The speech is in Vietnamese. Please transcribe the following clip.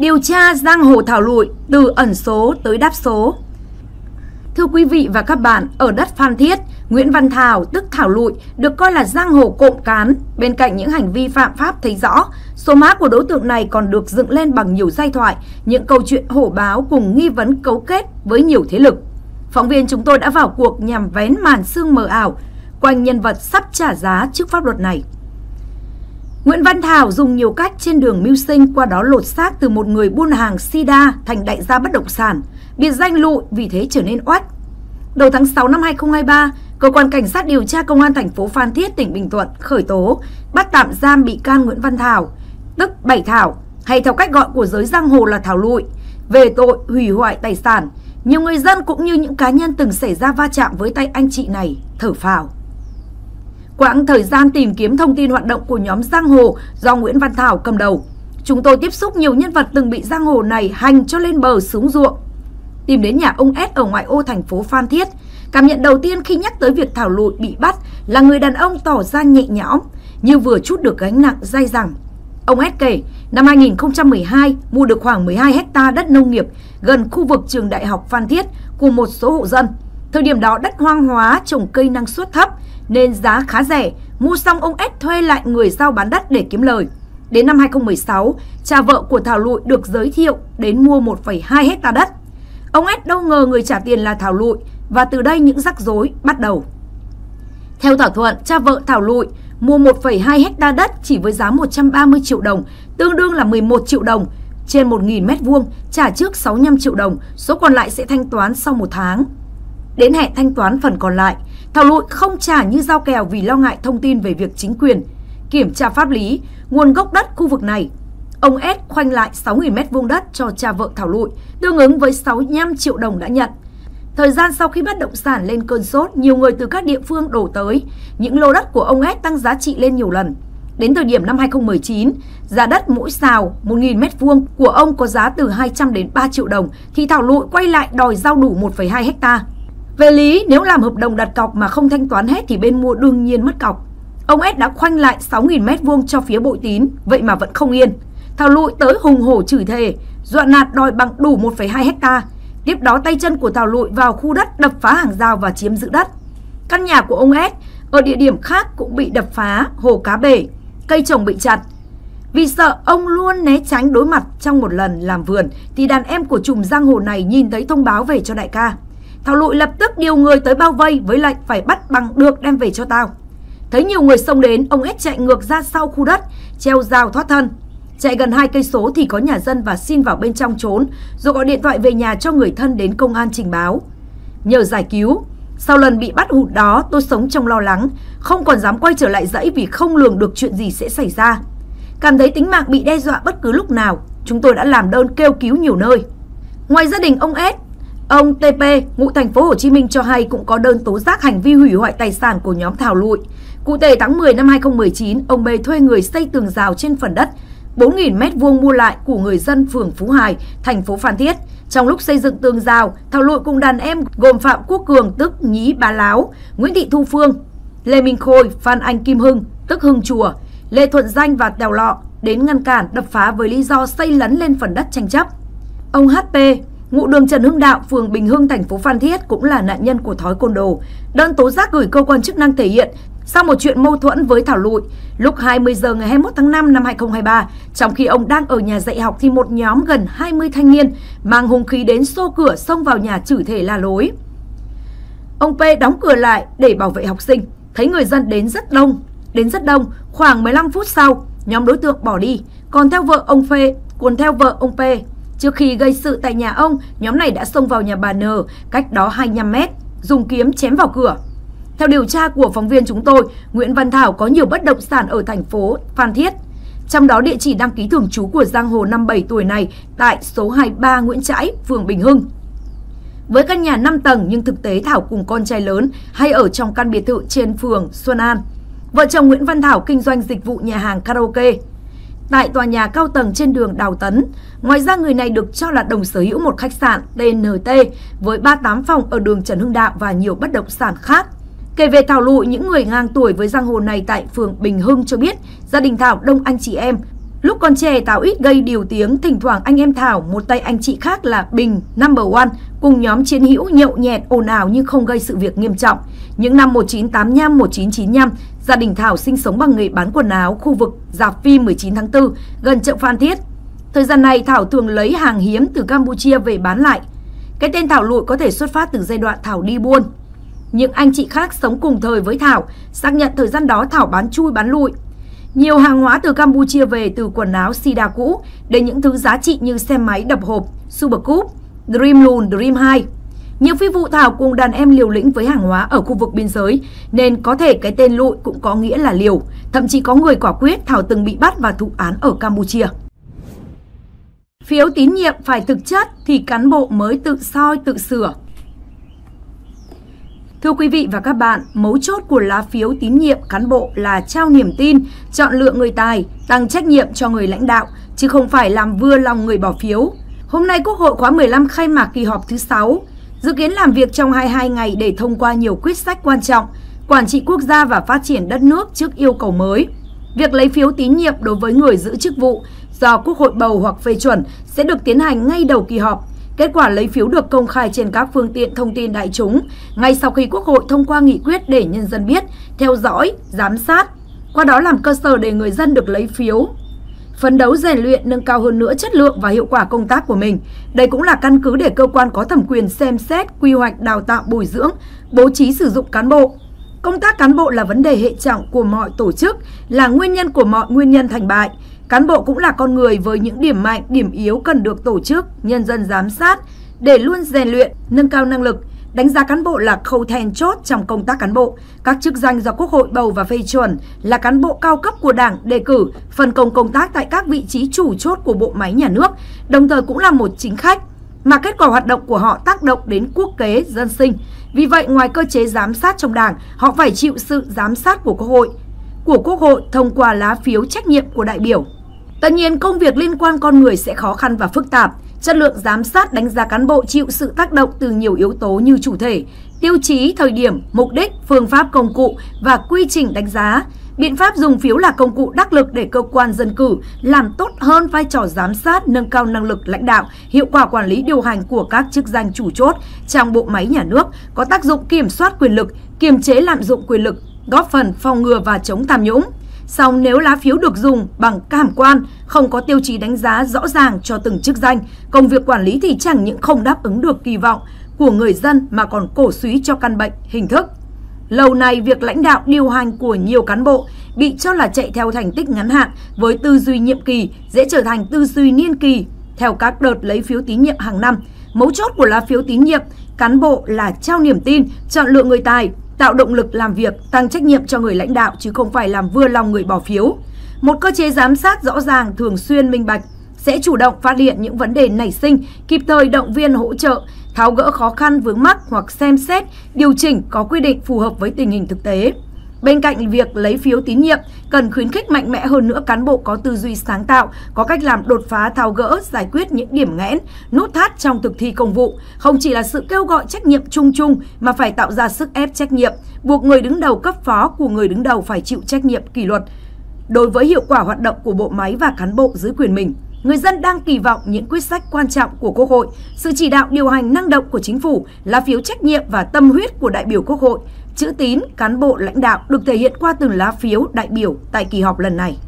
Điều tra giang hồ thảo lụi từ ẩn số tới đáp số. Thưa quý vị và các bạn, ở đất Phan Thiết, Nguyễn Văn Thảo tức Thảo Lụi được coi là giang hồ cộm cán. Bên cạnh những hành vi phạm pháp thấy rõ, số má của đối tượng này còn được dựng lên bằng nhiều giai thoại, những câu chuyện hổ báo cùng nghi vấn cấu kết với nhiều thế lực. Phóng viên chúng tôi đã vào cuộc nhằm vén màn sương mờ ảo quanh nhân vật sắp trả giá trước pháp luật này. Nguyễn Văn Thảo dùng nhiều cách trên đường mưu sinh qua đó lột xác từ một người buôn hàng sida thành đại gia bất động sản, biệt danh lụi vì thế trở nên oách. Đầu tháng 6 năm 2023, cơ quan cảnh sát điều tra công an thành phố Phan Thiết tỉnh Bình Thuận khởi tố, bắt tạm giam bị can Nguyễn Văn Thảo, tức Bảy Thảo, hay theo cách gọi của giới giang hồ là Thảo lụi, về tội hủy hoại tài sản. Nhiều người dân cũng như những cá nhân từng xảy ra va chạm với tay anh chị này thở phào. Quãng thời gian tìm kiếm thông tin hoạt động của nhóm giang hồ do Nguyễn Văn Thảo cầm đầu, chúng tôi tiếp xúc nhiều nhân vật từng bị giang hồ này hành cho lên bờ xuống ruộng. Tìm đến nhà ông S ở ngoại ô thành phố Phan Thiết, cảm nhận đầu tiên khi nhắc tới việc Thảo Lụi bị bắt là người đàn ông tỏ ra nhẹ nhõm, như vừa chút được gánh nặng dai dẳng. Ông S kể, năm 2012 mua được khoảng 12 hecta đất nông nghiệp gần khu vực trường đại học Phan Thiết của một số hộ dân. Thời điểm đó đất hoang hóa trồng cây năng suất thấp nên giá khá rẻ, mua xong ông S thuê lại người giao bán đất để kiếm lời. Đến năm 2016, cha vợ của Thảo Lụi được giới thiệu đến mua 1,2 hecta đất. Ông S đâu ngờ người trả tiền là Thảo Lụi và từ đây những rắc rối bắt đầu. Theo thỏa thuận, cha vợ Thảo Lụi mua 1,2 hecta đất chỉ với giá 130 triệu đồng, tương đương là 11 triệu đồng trên 1.000 mét vuông, trả trước 65 triệu đồng, số còn lại sẽ thanh toán sau một tháng. Đến hẹn thanh toán phần còn lại, Thảo Lụi không trả như giao kèo vì lo ngại thông tin về việc chính quyền kiểm tra pháp lý nguồn gốc đất khu vực này. Ông S khoanh lại 6.000 m2 đất cho cha vợ Thảo Lụi, tương ứng với 65 triệu đồng đã nhận. Thời gian sau khi bất động sản lên cơn sốt, nhiều người từ các địa phương đổ tới. Những lô đất của ông S tăng giá trị lên nhiều lần. Đến thời điểm năm 2019, giá đất mỗi xào 1.000 m2 của ông có giá từ 200 đến 3 triệu đồng, thì Thảo Lụi quay lại đòi giao đủ 1,2 hectare. Về lý, nếu làm hợp đồng đặt cọc mà không thanh toán hết thì bên mua đương nhiên mất cọc. Ông S đã khoanh lại 6.000 mét vuông cho phía bội tín, vậy mà vẫn không yên. Thảo Lụi tới hùng hổ chửi thề, dọa nạt đòi bằng đủ 1,2 hecta. Tiếp đó tay chân của Thảo Lụi vào khu đất đập phá hàng rào và chiếm giữ đất. Căn nhà của ông S ở địa điểm khác cũng bị đập phá, hồ cá bể, cây trồng bị chặt. Vì sợ ông luôn né tránh đối mặt trong một lần làm vườn thì đàn em của chùm giang hồ này nhìn thấy thông báo về cho đại ca. Thảo Lụi lập tức điều người tới bao vây với lệnh phải bắt bằng được đem về cho tao. Thấy nhiều người xông đến, ông S chạy ngược ra sau khu đất, treo rào thoát thân. Chạy gần hai cây số thì có nhà dân và xin vào bên trong trốn, rồi gọi điện thoại về nhà cho người thân đến công an trình báo. Nhờ giải cứu, sau lần bị bắt hụt đó tôi sống trong lo lắng, không còn dám quay trở lại dãy vì không lường được chuyện gì sẽ xảy ra. Cảm thấy tính mạng bị đe dọa bất cứ lúc nào, chúng tôi đã làm đơn kêu cứu nhiều nơi. Ngoài gia đình ông S, ông TP, ngụ thành phố Hồ Chí Minh cho hay cũng có đơn tố giác hành vi hủy hoại tài sản của nhóm Thảo Lụi. Cụ thể tháng 10 năm 2019, ông B thuê người xây tường rào trên phần đất 4.000 m2 mua lại của người dân phường Phú Hải, thành phố Phan Thiết. Trong lúc xây dựng tường rào, Thảo Lụi cùng đàn em gồm Phạm Quốc Cường tức Nhí Bá Láo, Nguyễn Thị Thu Phương, Lê Minh Khôi, Phan Anh Kim Hưng tức Hưng Chùa, Lê Thuận Danh và Tèo Lọ đến ngăn cản đập phá với lý do xây lấn lên phần đất tranh chấp. Ông HP, ngụ đường Trần Hưng Đạo, phường Bình Hưng, thành phố Phan Thiết cũng là nạn nhân của thói côn đồ. Đơn tố giác gửi cơ quan chức năng thể hiện sau một chuyện mâu thuẫn với Thảo Lụi, lúc 20 giờ ngày 21 tháng 5 năm 2023, trong khi ông đang ở nhà dạy học thì một nhóm gần 20 thanh niên mang hung khí đến xô cửa xông vào nhà chửi thể la lối. Ông P đóng cửa lại để bảo vệ học sinh, thấy người dân đến rất đông, đến rất đông, khoảng 15 phút sau, nhóm đối tượng bỏ đi, còn theo vợ ông P, còn theo vợ ông P. Trước khi gây sự tại nhà ông, nhóm này đã xông vào nhà bà N, cách đó 25 mét, dùng kiếm chém vào cửa. Theo điều tra của phóng viên chúng tôi, Nguyễn Văn Thảo có nhiều bất động sản ở thành phố Phan Thiết. Trong đó địa chỉ đăng ký thường trú của Giang Hồ 57 tuổi này tại số 23 Nguyễn Trãi, phường Bình Hưng. Với căn nhà 5 tầng nhưng thực tế Thảo cùng con trai lớn hay ở trong căn biệt thự trên phường Xuân An. Vợ chồng Nguyễn Văn Thảo kinh doanh dịch vụ nhà hàng karaoke. Tại tòa nhà cao tầng trên đường Đào Tấn, ngoài ra người này được cho là đồng sở hữu một khách sạn TNT với 38 phòng ở đường Trần Hưng Đạo và nhiều bất động sản khác Kể về Thảo Lụi, những người ngang tuổi với giang hồ này tại phường Bình Hưng cho biết gia đình Thảo đông anh chị em. Lúc còn trẻ Thảo ít gây điều tiếng, thỉnh thoảng anh em Thảo, một tay anh chị khác là Bình, number one, cùng nhóm chiến hữu nhậu nhẹt ồn ào nhưng không gây sự việc nghiêm trọng. Những năm 1985, 1995, gia đình Thảo sinh sống bằng nghề bán quần áo khu vực Giạp Phi 19 tháng 4, gần chợ Phan Thiết. Thời gian này Thảo thường lấy hàng hiếm từ Campuchia về bán lại. Cái tên Thảo lụi có thể xuất phát từ giai đoạn Thảo đi buôn. Những anh chị khác sống cùng thời với Thảo xác nhận thời gian đó Thảo bán chui bán lụi. Nhiều hàng hóa từ Campuchia về từ quần áo Sida cũ đến những thứ giá trị như xe máy đập hộp, Super Cup, Dream Loon, Dream 2. Nhiều phi vụ Thảo cùng đàn em liều lĩnh với hàng hóa ở khu vực biên giới nên có thể cái tên lụi cũng có nghĩa là liều. Thậm chí có người quả quyết Thảo từng bị bắt và thụ án ở Campuchia. Phiếu tín nhiệm phải thực chất thì cán bộ mới tự soi tự sửa. Thưa quý vị và các bạn, mấu chốt của lá phiếu tín nhiệm cán bộ là trao niềm tin, chọn lựa người tài, tăng trách nhiệm cho người lãnh đạo, chứ không phải làm vừa lòng người bỏ phiếu. Hôm nay Quốc hội khóa 15 khai mạc kỳ họp thứ 6, dự kiến làm việc trong 22 ngày để thông qua nhiều quyết sách quan trọng, quản trị quốc gia và phát triển đất nước trước yêu cầu mới. Việc lấy phiếu tín nhiệm đối với người giữ chức vụ do Quốc hội bầu hoặc phê chuẩn sẽ được tiến hành ngay đầu kỳ họp Kết quả lấy phiếu được công khai trên các phương tiện thông tin đại chúng ngay sau khi Quốc hội thông qua nghị quyết để nhân dân biết, theo dõi, giám sát, qua đó làm cơ sở để người dân được lấy phiếu. Phấn đấu rèn luyện nâng cao hơn nữa chất lượng và hiệu quả công tác của mình. Đây cũng là căn cứ để cơ quan có thẩm quyền xem xét, quy hoạch, đào tạo, bồi dưỡng, bố trí sử dụng cán bộ. Công tác cán bộ là vấn đề hệ trọng của mọi tổ chức, là nguyên nhân của mọi nguyên nhân thành bại. Cán bộ cũng là con người với những điểm mạnh, điểm yếu cần được tổ chức, nhân dân giám sát để luôn rèn luyện, nâng cao năng lực. Đánh giá cán bộ là khâu then chốt trong công tác cán bộ. Các chức danh do Quốc hội bầu và phê chuẩn là cán bộ cao cấp của Đảng đề cử, phân công công tác tại các vị trí chủ chốt của bộ máy nhà nước, đồng thời cũng là một chính khách mà kết quả hoạt động của họ tác động đến quốc kế dân sinh. Vì vậy, ngoài cơ chế giám sát trong Đảng, họ phải chịu sự giám sát của Quốc hội, của Quốc hội thông qua lá phiếu trách nhiệm của đại biểu. Tất nhiên, công việc liên quan con người sẽ khó khăn và phức tạp. Chất lượng giám sát đánh giá cán bộ chịu sự tác động từ nhiều yếu tố như chủ thể, tiêu chí, thời điểm, mục đích, phương pháp công cụ và quy trình đánh giá. Biện pháp dùng phiếu là công cụ đắc lực để cơ quan dân cử làm tốt hơn vai trò giám sát, nâng cao năng lực lãnh đạo, hiệu quả quản lý điều hành của các chức danh chủ chốt trong bộ máy nhà nước, có tác dụng kiểm soát quyền lực, kiềm chế lạm dụng quyền lực, góp phần phòng ngừa và chống tham nhũng. Song nếu lá phiếu được dùng bằng cảm quan, không có tiêu chí đánh giá rõ ràng cho từng chức danh, công việc quản lý thì chẳng những không đáp ứng được kỳ vọng của người dân mà còn cổ suý cho căn bệnh hình thức. Lâu nay, việc lãnh đạo điều hành của nhiều cán bộ bị cho là chạy theo thành tích ngắn hạn với tư duy nhiệm kỳ dễ trở thành tư duy niên kỳ theo các đợt lấy phiếu tín nhiệm hàng năm. Mấu chốt của lá phiếu tín nhiệm, cán bộ là trao niềm tin, chọn lựa người tài, tạo động lực làm việc, tăng trách nhiệm cho người lãnh đạo chứ không phải làm vừa lòng người bỏ phiếu. Một cơ chế giám sát rõ ràng, thường xuyên minh bạch sẽ chủ động phát hiện những vấn đề nảy sinh, kịp thời động viên hỗ trợ, tháo gỡ khó khăn vướng mắc hoặc xem xét, điều chỉnh có quy định phù hợp với tình hình thực tế. Bên cạnh việc lấy phiếu tín nhiệm, cần khuyến khích mạnh mẽ hơn nữa cán bộ có tư duy sáng tạo, có cách làm đột phá tháo gỡ, giải quyết những điểm nghẽn, nút thắt trong thực thi công vụ. Không chỉ là sự kêu gọi trách nhiệm chung chung mà phải tạo ra sức ép trách nhiệm, buộc người đứng đầu cấp phó của người đứng đầu phải chịu trách nhiệm kỷ luật đối với hiệu quả hoạt động của bộ máy và cán bộ dưới quyền mình người dân đang kỳ vọng những quyết sách quan trọng của Quốc hội, sự chỉ đạo điều hành năng động của chính phủ, là phiếu trách nhiệm và tâm huyết của đại biểu Quốc hội, chữ tín cán bộ lãnh đạo được thể hiện qua từng lá phiếu đại biểu tại kỳ họp lần này.